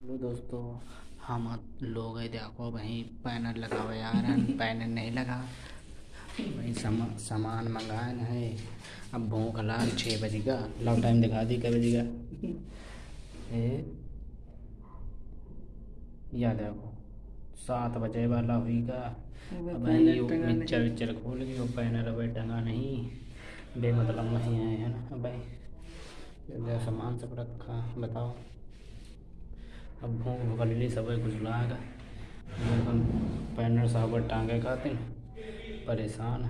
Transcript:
Hello दोस्तों हम लोग है देखो भाई पैनल लगा हुआ यार पैनल नहीं लगा। भाई समा, सामान मंगाए है। अब भूख लाग छः बजे का लॉक टाइम दिखा दी कै बजे का। या देखो सात बजे वाला हुई का। भाई मिक्सर विक्चर खोल गई पैनल भाई टंगा नहीं। बेमतलब नहीं आए हैं ना भाई। सामान सब रखा बताओ। अब भूख भूख सब कुछ लाएगा पैनर साहब टांगे खातिर परेशान